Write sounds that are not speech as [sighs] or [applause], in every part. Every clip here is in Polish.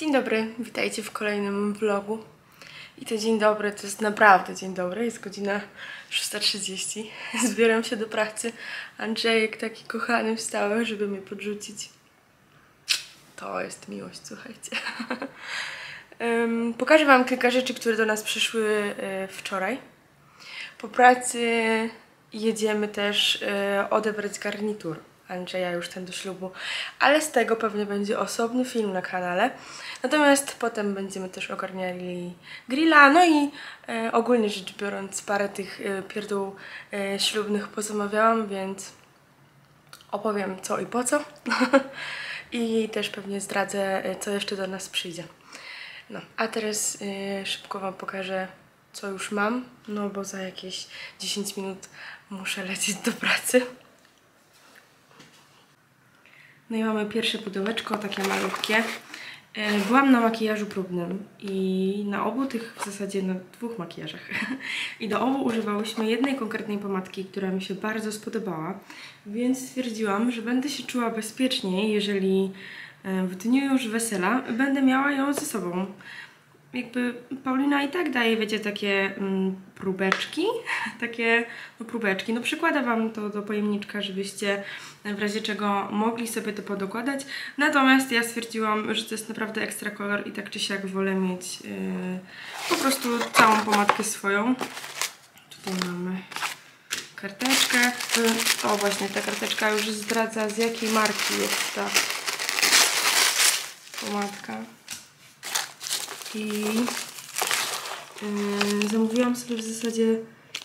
Dzień dobry, witajcie w kolejnym vlogu. I to dzień dobry, to jest naprawdę dzień dobry, jest godzina 6.30. [laughs] Zbieram się do pracy. Andrzejek taki kochany wstał, żeby mnie podrzucić. To jest miłość, słuchajcie. [laughs] Pokażę Wam kilka rzeczy, które do nas przyszły e, wczoraj. Po pracy jedziemy też e, odebrać garnitur Andrzeja już ten do ślubu, ale z tego pewnie będzie osobny film na kanale. Natomiast potem będziemy też ogarniali grilla, no i e, ogólnie rzecz biorąc parę tych e, pierdół e, ślubnych pozamawiałam, więc opowiem co i po co. [laughs] I też pewnie zdradzę, e, co jeszcze do nas przyjdzie. No, a teraz e, szybko Wam pokażę, co już mam, no bo za jakieś 10 minut muszę lecieć do pracy. No i mamy pierwsze pudełeczko, takie malutkie. E, Byłam na makijażu próbnym i na obu tych, w zasadzie na dwóch makijażach. [laughs] I do obu używałyśmy jednej konkretnej pomadki, która mi się bardzo spodobała, więc stwierdziłam, że będę się czuła bezpieczniej, jeżeli e, w dniu już wesela będę miała ją ze sobą. Jakby Paulina i tak daje, wiecie, takie mm, próbeczki, [laughs] takie no, próbeczki. No przykłada Wam to do pojemniczka, żebyście w razie czego mogli sobie to podokładać. Natomiast ja stwierdziłam, że to jest naprawdę ekstra kolor i tak czy siak wolę mieć yy, po prostu całą pomadkę swoją. Tutaj mamy karteczkę. Yy, O właśnie, ta karteczka już zdradza z jakiej marki jest ta pomadka. I yy, zamówiłam sobie w zasadzie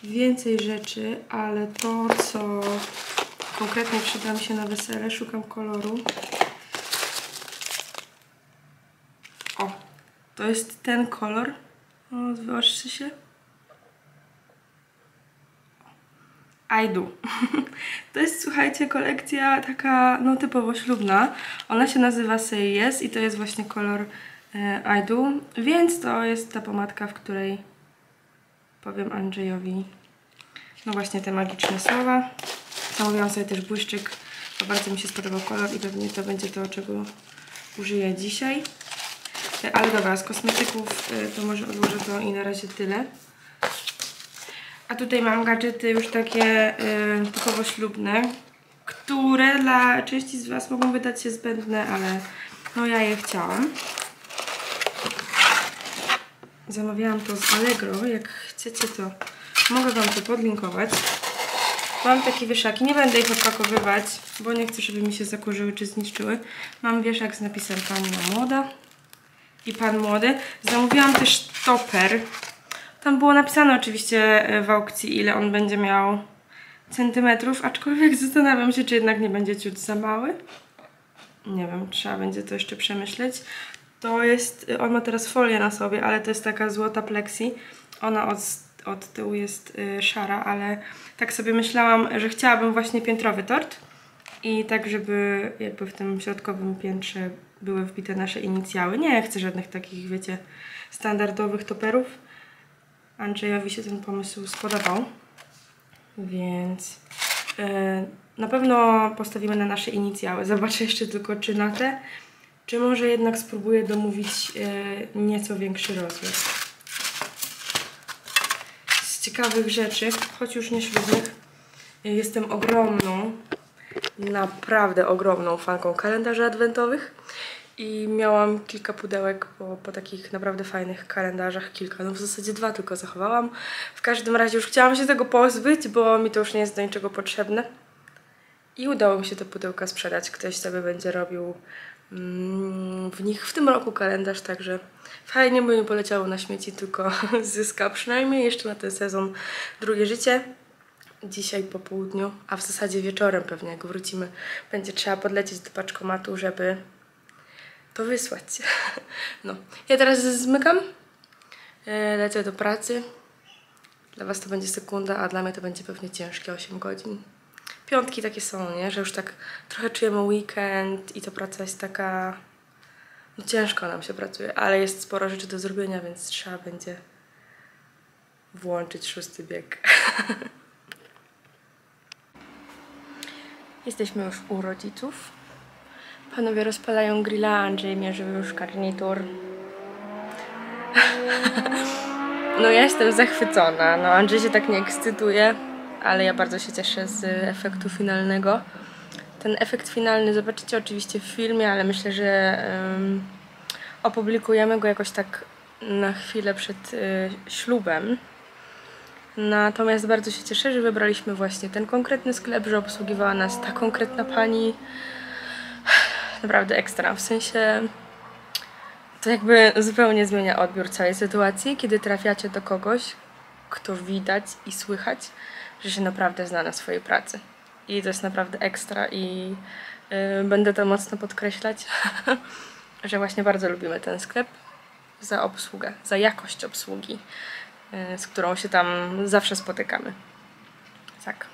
więcej rzeczy, ale to co konkretnie przyda mi się na wesele, szukam koloru. O, to jest ten kolor. O, zobaczcie się. I do. [laughs] To jest, słuchajcie, kolekcja taka, no typowo ślubna. Ona się nazywa Say Yes i to jest właśnie kolor e, I do, więc to jest ta pomadka, w której powiem Andrzejowi, no właśnie te magiczne słowa. Zamówiłam sobie też błyszczyk, bo bardzo mi się spodobał kolor i pewnie to będzie to, czego użyję dzisiaj. E, Ale dobra, z kosmetyków e, to może odłożę to i na razie tyle. A tutaj mam gadżety już takie y, typowo ślubne, które dla części z Was mogą wydać się zbędne, ale no ja je chciałam. Zamawiałam to z Allegro. Jak chcecie, to mogę Wam to podlinkować. Mam takie wieszaki. Nie będę ich odpakowywać, bo nie chcę, żeby mi się zakurzyły czy zniszczyły. Mam wieszak z napisem Panna Młoda i Pan Młody. Zamówiłam też toper. Tam było napisane oczywiście e, w aukcji, ile on będzie miał centymetrów, aczkolwiek [laughs] zastanawiam się, czy jednak nie będzie ciut za mały. Nie wiem, trzeba będzie to jeszcze przemyśleć. To jest, on ma teraz folię na sobie, ale to jest taka złota plexi. Ona od, od tyłu jest y, szara, ale tak sobie myślałam, że chciałabym właśnie piętrowy tort. I tak, żeby jakby w tym środkowym piętrze były wbite nasze inicjały. Nie chcę żadnych takich, wiecie, standardowych toperów. Andrzejowi się ten pomysł spodobał, więc e, na pewno postawimy na nasze inicjały. Zobaczę jeszcze tylko, czy na te, czy może jednak spróbuję domówić e, nieco większy rozmiar. Z ciekawych rzeczy, choć już nie ślubnych, e, jestem ogromną, naprawdę ogromną fanką kalendarzy adwentowych. I miałam kilka pudełek po, po takich naprawdę fajnych kalendarzach, kilka, no w zasadzie dwa tylko zachowałam. W każdym razie już chciałam się tego pozbyć, bo mi to już nie jest do niczego potrzebne. I udało mi się te pudełka sprzedać. Ktoś sobie będzie robił w nich w tym roku kalendarz, także fajnie, bo nie poleciało na śmieci, tylko [laughs] zyska przynajmniej jeszcze na ten sezon drugie życie. Dzisiaj po południu, a w zasadzie wieczorem pewnie jak wrócimy, będzie trzeba podlecieć do paczkomatu, żeby to wysłać. [laughs] No, ja teraz zmykam, e, lecę do pracy. Dla Was to będzie sekunda, a dla mnie to będzie pewnie ciężkie 8 godzin. Piątki takie są, nie? Że już tak trochę czujemy weekend i to praca jest taka... No ciężko nam się pracuje, ale jest sporo rzeczy do zrobienia, więc trzeba będzie włączyć szósty bieg. [laughs] Jesteśmy już u rodziców. Panowie rozpalają grilla, Andrzej mierzy już garnitur. [laughs] No ja jestem zachwycona, no Andrzej się tak nie ekscytuje, ale ja bardzo się cieszę z efektu finalnego. Ten efekt finalny zobaczycie oczywiście w filmie, ale myślę, że um, opublikujemy go jakoś tak na chwilę przed y, ślubem. Natomiast bardzo się cieszę, że wybraliśmy właśnie ten konkretny sklep, że obsługiwała nas ta konkretna pani. [sighs] Naprawdę ekstra, w sensie to jakby zupełnie zmienia odbiór całej sytuacji, kiedy trafiacie do kogoś, kto widać i słychać, że się naprawdę zna na swojej pracy. I to jest naprawdę ekstra i yy, będę to mocno podkreślać, [laughs] że właśnie bardzo lubimy ten sklep za obsługę, za jakość obsługi, yy, z którą się tam zawsze spotykamy. Tak.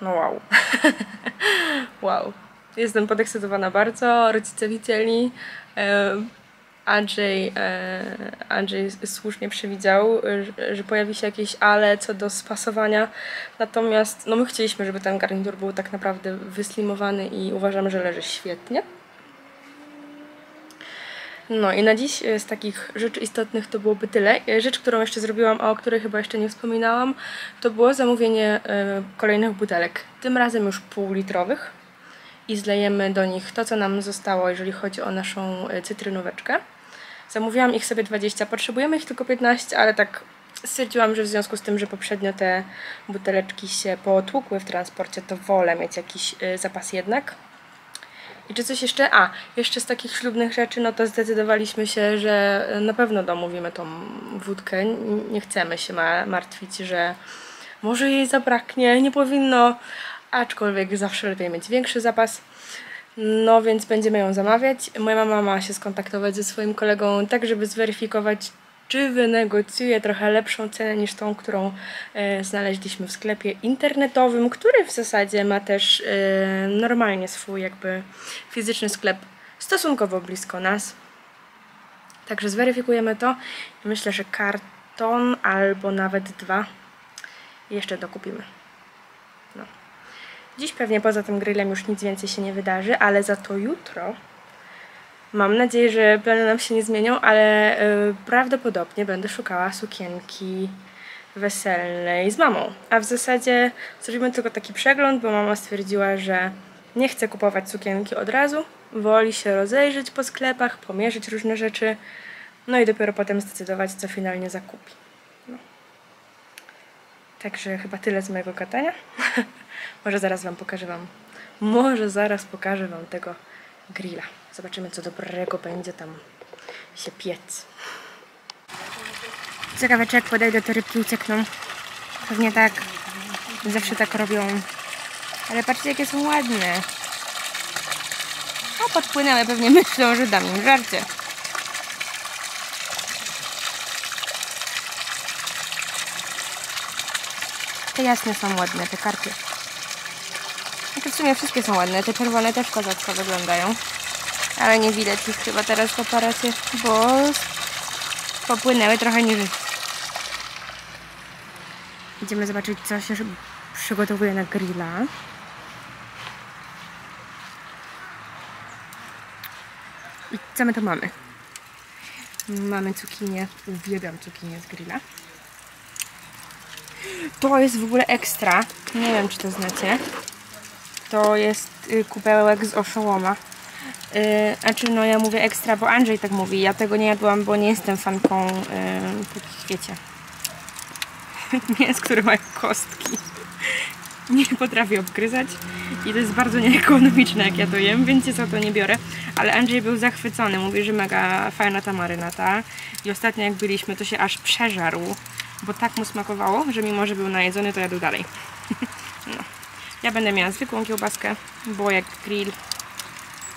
No wow. [laughs] wow. Jestem podekscytowana bardzo, rodzice widzieli. E, Andrzej, e, Andrzej słusznie przewidział, że, że pojawi się jakieś ale co do spasowania. Natomiast no my chcieliśmy, żeby ten garnitur był tak naprawdę wyslimowany i uważam, że leży świetnie. No i na dziś z takich rzeczy istotnych to byłoby tyle. Rzecz, którą jeszcze zrobiłam, a o której chyba jeszcze nie wspominałam, to było zamówienie kolejnych butelek. Tym razem już półlitrowych i zlejemy do nich to, co nam zostało, jeżeli chodzi o naszą cytrynóweczkę. Zamówiłam ich sobie 20, potrzebujemy ich tylko 15, ale tak stwierdziłam, że w związku z tym, że poprzednio te buteleczki się potłukły w transporcie, to wolę mieć jakiś zapas jednak. I czy coś jeszcze? A, jeszcze z takich ślubnych rzeczy, no to zdecydowaliśmy się, że na pewno domówimy tą wódkę. Nie chcemy się ma martwić, że może jej zabraknie, nie powinno, aczkolwiek zawsze lepiej mieć większy zapas. No więc będziemy ją zamawiać. Moja mama ma się skontaktować ze swoim kolegą, tak żeby zweryfikować, czy wynegocjuje trochę lepszą cenę niż tą, którą e, znaleźliśmy w sklepie internetowym, który w zasadzie ma też e, normalnie swój jakby fizyczny sklep stosunkowo blisko nas. Także zweryfikujemy to. Myślę, że karton albo nawet dwa jeszcze dokupimy. Dziś pewnie poza tym grillem już nic więcej się nie wydarzy, ale za to jutro Mam nadzieję, że plany nam się nie zmienią, ale y, prawdopodobnie będę szukała sukienki weselnej z mamą. A w zasadzie zrobimy tylko taki przegląd, bo mama stwierdziła, że nie chce kupować sukienki od razu, woli się rozejrzeć po sklepach, pomierzyć różne rzeczy, no i dopiero potem zdecydować, co finalnie zakupi. Także chyba tyle z mojego katania. [laughs] może zaraz Wam pokażę Wam, może zaraz pokażę Wam tego grilla. Zobaczymy, co dobrego będzie tam się piec. Ciekawe, czy jak podejdę, to rybki uciekną. Pewnie tak. Zawsze tak robią. Ale patrzcie, jakie są ładne. A podpłynęły, pewnie myślą, że dam im żarcie. Te jasne są ładne, te karpie. Znaczy w sumie wszystkie są ładne. Te czerwone też kozacko wyglądają. Ale nie widać ich chyba teraz w aparacie, bo popłynęły trochę niżej. Idziemy zobaczyć, co się przygotowuje na grilla. I co my tu mamy? Mamy cukinię. Uwielbiam cukinię z grilla. To jest w ogóle ekstra. Nie wiem, czy to znacie. To jest y, kubełek z oszołoma. Yy, znaczy, no ja mówię ekstra, bo Andrzej tak mówi. Ja tego nie jadłam, bo nie jestem fanką yy, takich, wiecie, [laughs] mięs, które mają kostki. [laughs] Nie potrafię obgryzać i to jest bardzo nieekonomiczne, jak ja to jem, więc za to nie biorę. Ale Andrzej był zachwycony, mówi, że mega fajna ta marynata. I ostatnio jak byliśmy, to się aż przeżarł, bo tak mu smakowało, że mimo, że był najedzony, to jadł dalej. [laughs] no. Ja będę miała zwykłą kiełbaskę, bo jak grill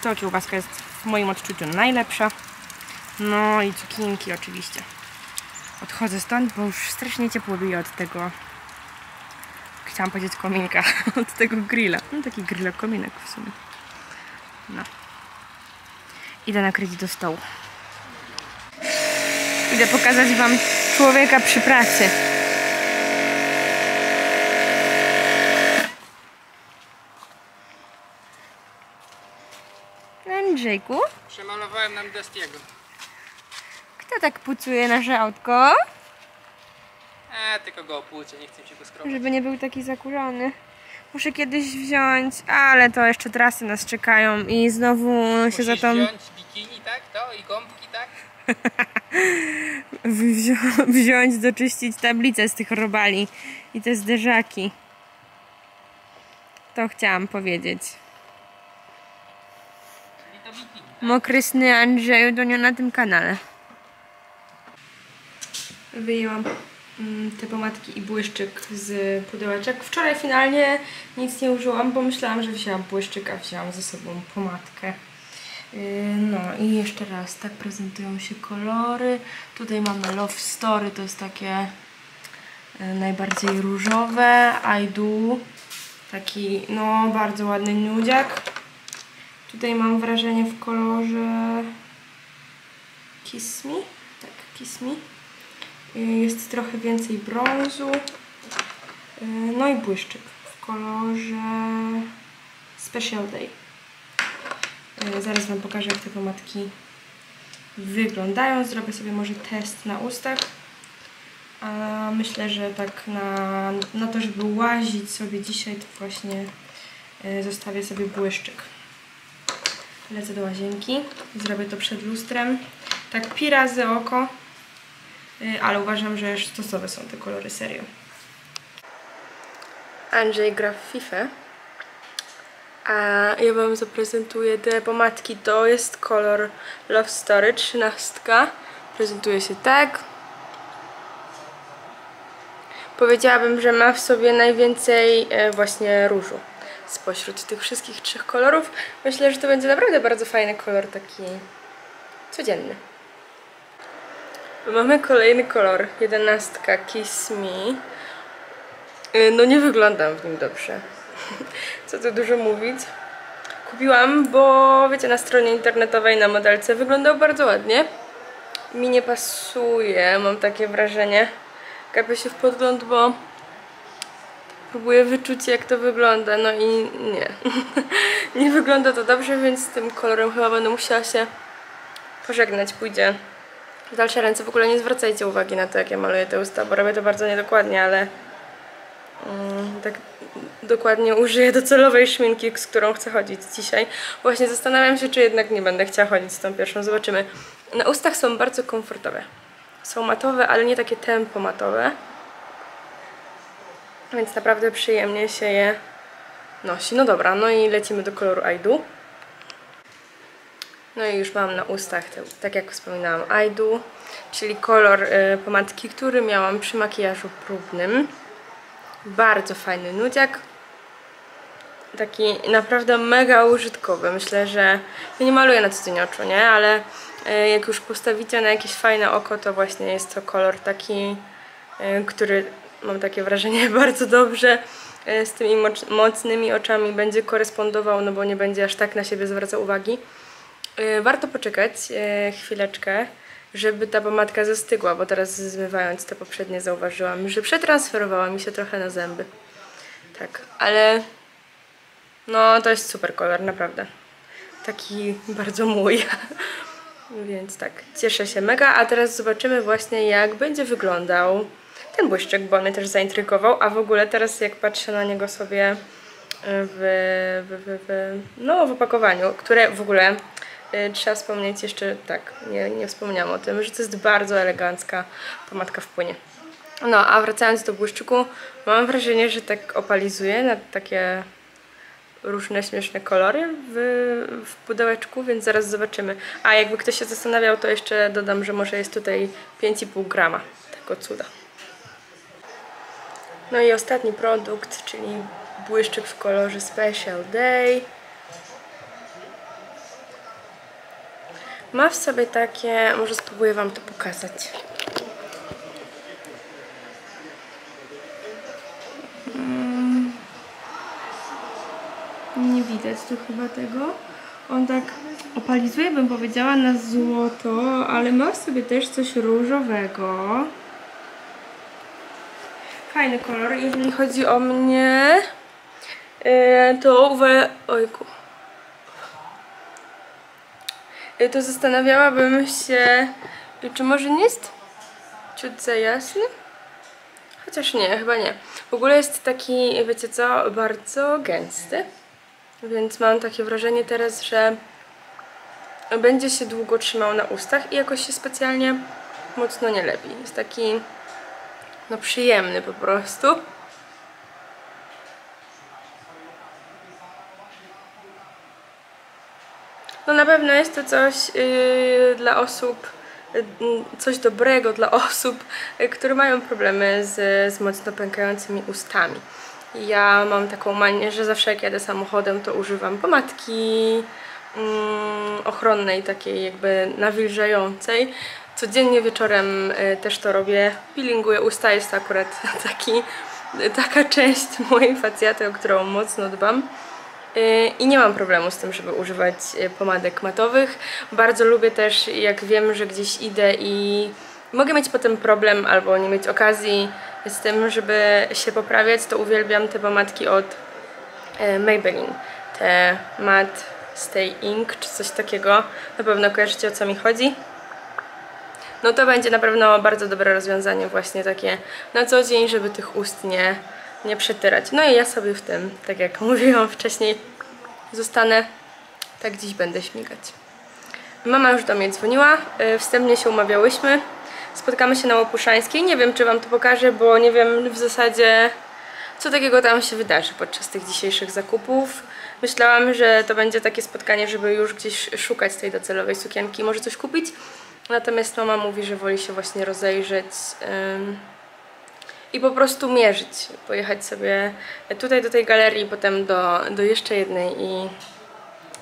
to kiełbaska jest w moim odczuciu najlepsza. No i cukinki oczywiście. Odchodzę stąd, bo już strasznie ciepło bije od tego chciałam powiedzieć kominka, [laughs] od tego grilla. No taki grillek kominek w sumie. No. Idę nakryć do stołu. Idę pokazać Wam człowieka przy pracy. Andrzejku? Przemalowałem nam Dustiego. Kto tak pucuje nasze autko? Eee, tylko go opłucie, nie chcę się go skrobać. Żeby nie był taki zakurzony. Muszę kiedyś wziąć, ale to jeszcze trasy nas czekają i znowu się za Musisz tą... wziąć bikini, tak? To i gąbki, tak? [laughs] wzi- [laughs] wziąć, doczyścić tablicę z tych robali i te zderzaki. To chciałam powiedzieć. Mokry sny Andrzeju to nie na tym kanale. Wyjęłam mm, te pomadki i błyszczyk z pudełeczek. Wczoraj finalnie nic nie użyłam, bo myślałam, że wzięłam błyszczyk, a wzięłam ze sobą pomadkę. Yy, No i jeszcze raz, tak prezentują się kolory. Tutaj mamy Love Story, to jest takie yy, najbardziej różowe. I Do, taki no bardzo ładny nudziak. Tutaj mam wrażenie w kolorze Kiss Me. Tak, Kiss Me. Y, Jest trochę więcej brązu. Y, No i błyszczyk w kolorze Special Day. Y, Zaraz Wam pokażę, jak te pomadki wyglądają. Zrobię sobie może test na ustach. A myślę, że tak na, na to, żeby łazić sobie dzisiaj, to właśnie y, zostawię sobie błyszczyk. Lecę do łazienki. Zrobię to przed lustrem. Tak pi razy oko. Y, ale uważam, że sztosowe są te kolory serio. Andrzej gra w FIFA. A ja Wam zaprezentuję te pomadki. To jest kolor Love Story 13. Prezentuje się tak. Powiedziałabym, że ma w sobie najwięcej e, właśnie różu spośród tych wszystkich trzech kolorów. Myślę, że to będzie naprawdę bardzo fajny kolor, taki codzienny. Mamy kolejny kolor, jedenastka Kiss Me. Y, No nie wyglądam w nim dobrze. [laughs] Co tu dużo mówić. Kupiłam, bo wiecie, na stronie internetowej na modelce wyglądał bardzo ładnie. Mi nie pasuje, mam takie wrażenie. Gapię się w podgląd, bo próbuję wyczuć jak to wygląda, no i nie. [laughs] nie wygląda to dobrze, więc z tym kolorem chyba będę musiała się pożegnać. Pójdzie w dalsze ręce. W ogóle nie zwracajcie uwagi na to, jak ja maluję te usta, bo robię to bardzo niedokładnie, ale mm, tak dokładnie użyję docelowej szminki, z którą chcę chodzić dzisiaj. Właśnie zastanawiam się, czy jednak nie będę chciała chodzić z tą pierwszą. Zobaczymy. Na ustach są bardzo komfortowe. Są matowe, ale nie takie tempomatowe. Więc naprawdę przyjemnie się je nosi. No dobra, no i lecimy do koloru I Do. No i już mam na ustach, te, tak jak wspominałam, I Do, czyli kolor y, pomadki, który miałam przy makijażu próbnym. Bardzo fajny nudziak. Taki naprawdę mega użytkowy. Myślę, że ja nie maluję na co dzień oczu, nie? Ale y, jak już postawicie na jakieś fajne oko, to właśnie jest to kolor taki, y, który mam takie wrażenie [laughs] bardzo dobrze y, z tymi moc- mocnymi oczami będzie korespondował, no bo nie będzie aż tak na siebie zwracał uwagi. Warto poczekać chwileczkę, żeby ta pomadka zastygła, bo teraz zmywając te poprzednie zauważyłam, że przetransferowała mi się trochę na zęby. Tak, ale no to jest super kolor, naprawdę. Taki bardzo mój. [laughs] Więc tak, cieszę się mega, a teraz zobaczymy właśnie jak będzie wyglądał ten błyszczyk, bo mnie też zaintrygował, a w ogóle teraz jak patrzę na niego sobie w, w, w, w, no, w opakowaniu, które w ogóle trzeba wspomnieć jeszcze, tak, nie, nie wspomniałam o tym, że to jest bardzo elegancka pomadka w płynie. No, a wracając do błyszczyku, mam wrażenie, że tak opalizuje na takie różne śmieszne kolory w, w pudełeczku, więc zaraz zobaczymy. A jakby ktoś się zastanawiał, to jeszcze dodam, że może jest tutaj 5,5 grama tego cuda. No i ostatni produkt, czyli błyszczyk w kolorze Special Day. Ma w sobie takie, może spróbuję Wam to pokazać. Mm. Nie widać tu chyba tego. On tak opalizuje, bym powiedziała, na złoto, ale ma w sobie też coś różowego. Fajny kolor. Jeżeli chodzi o mnie, yy, to. Ojku. y, to zastanawiałabym się, y, czy może nie jest ciut za jasny? Chociaż nie, chyba nie. W ogóle jest taki, wiecie co, bardzo gęsty. Więc mam takie wrażenie teraz, że będzie się długo trzymał na ustach i jakoś się specjalnie mocno nie lepi. Jest taki, no przyjemny po prostu. No na pewno jest to coś yy, dla osób, yy, coś dobrego dla [laughs] osób, yy, które mają problemy z, z mocno pękającymi ustami. Ja mam taką manię, że zawsze jak jadę samochodem, to używam pomadki mm, ochronnej, takiej jakby nawilżającej. Codziennie wieczorem y, też to robię. Peelinguję usta, jest to akurat [laughs] taki, taka część mojej facjaty, o którą mocno dbam. Y, I nie mam problemu z tym, żeby używać y, pomadek matowych. Bardzo lubię też, jak wiem, że gdzieś idę i mogę mieć potem problem albo nie mieć okazji z tym, żeby się poprawiać, to uwielbiam te pomadki od y, Maybelline. Te Matte Stay Ink czy coś takiego. Na pewno kojarzycie o co mi chodzi. No to będzie na pewno bardzo dobre rozwiązanie właśnie takie na co dzień, żeby tych ust nie, nie przetyrać. No i ja sobie w tym, tak jak [laughs] mówiłam wcześniej, zostanę, tak dziś będę śmigać. Mama już do mnie dzwoniła, y, wstępnie się umawiałyśmy. Spotkamy się na Łopuszańskiej. Nie wiem, czy Wam to pokażę, bo nie wiem w zasadzie, co takiego tam się wydarzy podczas tych dzisiejszych zakupów. Myślałam, że to będzie takie spotkanie, żeby już gdzieś szukać tej docelowej sukienki, może coś kupić. Natomiast mama mówi, że woli się właśnie rozejrzeć. ym, i po prostu mierzyć. Pojechać sobie tutaj do tej galerii, potem do, do jeszcze jednej i,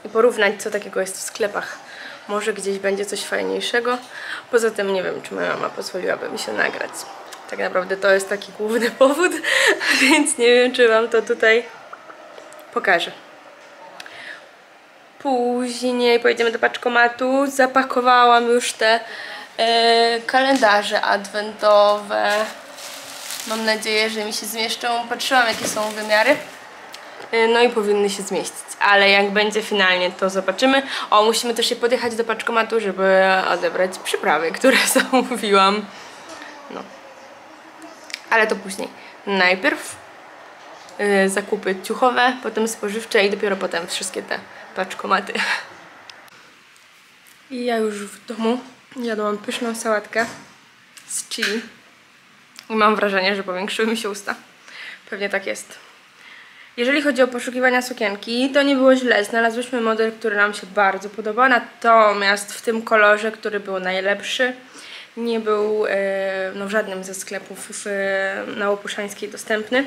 i porównać, co takiego jest w sklepach. Może gdzieś będzie coś fajniejszego. Poza tym nie wiem, czy moja mama pozwoliłaby mi się nagrać. Tak naprawdę to jest taki główny [laughs] powód, więc nie wiem, czy Wam to tutaj pokażę. Później pojedziemy do paczkomatu. Zapakowałam już te e, kalendarze adwentowe. Mam nadzieję, że mi się zmieszczą. Patrzyłam, jakie są wymiary. Y, No i powinny się zmieścić, ale jak będzie finalnie, to zobaczymy. O, musimy też się podjechać do paczkomatu, żeby odebrać przyprawy, które [laughs] zamówiłam. No. Ale to później. Najpierw y, zakupy ciuchowe, potem spożywcze i dopiero potem wszystkie te paczkomaty. [laughs] I ja już w domu jadłam pyszną sałatkę z chili. I mam wrażenie, że powiększyły mi się usta. Pewnie tak jest. Jeżeli chodzi o poszukiwania sukienki, to nie było źle. Znalazłyśmy model, który nam się bardzo podoba, natomiast w tym kolorze, który był najlepszy, nie był e, no, w żadnym ze sklepów w, na Łopuszańskiej dostępny.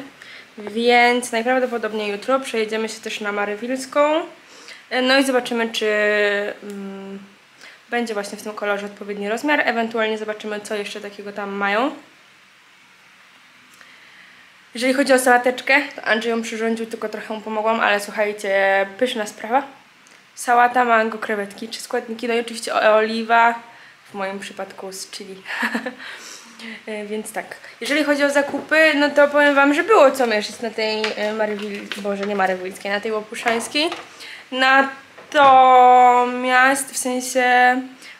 Więc najprawdopodobniej jutro przejedziemy się też na Marywilską. E, No i zobaczymy, czy mm, będzie właśnie w tym kolorze odpowiedni rozmiar. Ewentualnie zobaczymy, co jeszcze takiego tam mają. Jeżeli chodzi o sałateczkę, to Andrzej ją przyrządził, tylko trochę mu pomogłam, ale słuchajcie, pyszna sprawa. Sałata, mango, krewetki, czy składniki, no i oczywiście oliwa, w moim przypadku z chili. [laughs] E, Więc tak, jeżeli chodzi o zakupy, no to powiem Wam, że było co mierzyć na tej e, Marywil... Boże, nie Marywilskiej, na tej Łopuszańskiej. Natomiast w sensie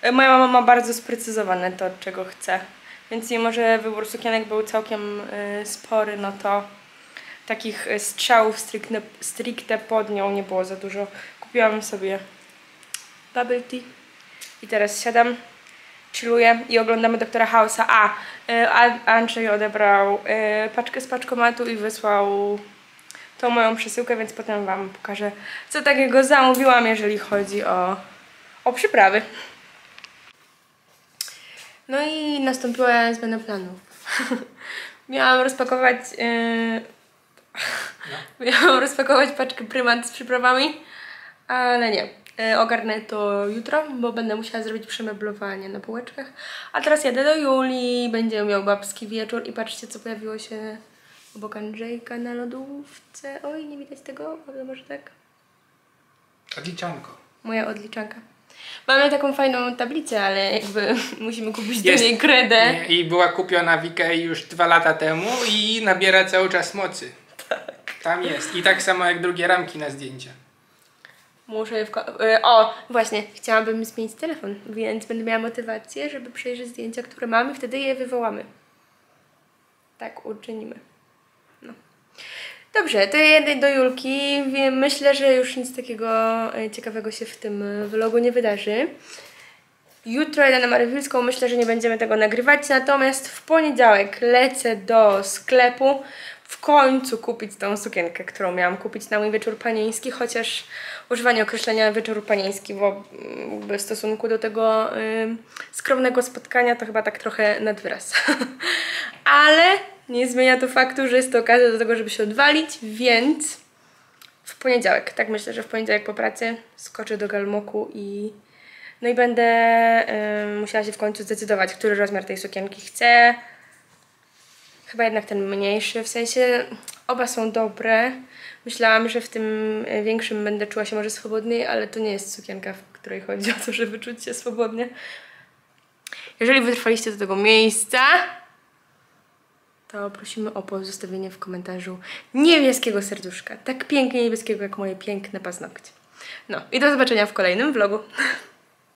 e, moja mama ma bardzo sprecyzowane to, czego chce. Więc mimo, że wybór sukienek był całkiem y, spory, no to takich y, strzałów stricte, stricte pod nią nie było za dużo. Kupiłam sobie bubble tea i teraz siadam, chilluję i oglądamy Doktora House'a. A, y, Andrzej odebrał paczkę z paczkomatu i wysłał tą moją przesyłkę, więc potem Wam pokażę, co takiego zamówiłam, jeżeli chodzi o, o przyprawy. No i nastąpiła zmiana planów. [laughs] Miałam rozpakować. Yy... [laughs] Miałam rozpakować paczkę prymat z przyprawami, ale nie. Yy, ogarnę to jutro, bo będę musiała zrobić przemeblowanie na półeczkach. A teraz jadę do Julii, będzie miał babski wieczór i patrzcie, co pojawiło się obok Andrzejka na lodówce. Oj, nie widać tego, ale może tak. Odliczanko. Moja odliczanka. Mamy taką fajną tablicę, ale jakby [laughs] musimy kupić do Jest. niej kredę. Nie, I była kupiona w Ikei już dwa lata temu i nabiera cały czas mocy. Tam jest. I tak samo jak drugie ramki na zdjęcia. Muszę je w ko- e, O, właśnie, chciałabym zmienić telefon, więc będę miała motywację, żeby przejrzeć zdjęcia, które mamy, wtedy je wywołamy. Tak uczynimy. Dobrze, to jedę do Julki. Myślę, że już nic takiego e, ciekawego się w tym e, vlogu nie wydarzy. Jutro jedę na Marywilską, myślę, że nie będziemy tego nagrywać, natomiast w poniedziałek lecę do sklepu w końcu kupić tą sukienkę, którą miałam kupić na mój wieczór panieński, chociaż używanie określenia wieczór panieński w, w stosunku do tego ym, skromnego spotkania to chyba tak trochę nad wyraz. [laughs] Ale nie zmienia to faktu, że jest to okazja do tego, żeby się odwalić, więc w poniedziałek, tak myślę, że w poniedziałek po pracy skoczę do Galmoku i no i będę ym, musiała się w końcu zdecydować, który rozmiar tej sukienki chcę. Chyba jednak ten mniejszy, w sensie oba są dobre. Myślałam, że w tym y, większym będę czuła się może swobodniej, ale to nie jest sukienka, w której chodzi o to, żeby czuć się swobodnie. Jeżeli wytrwaliście do tego miejsca, to prosimy o pozostawienie w komentarzu niebieskiego serduszka. Tak pięknie niebieskiego, jak moje piękne paznokcie. No i do zobaczenia w kolejnym vlogu. [laughs]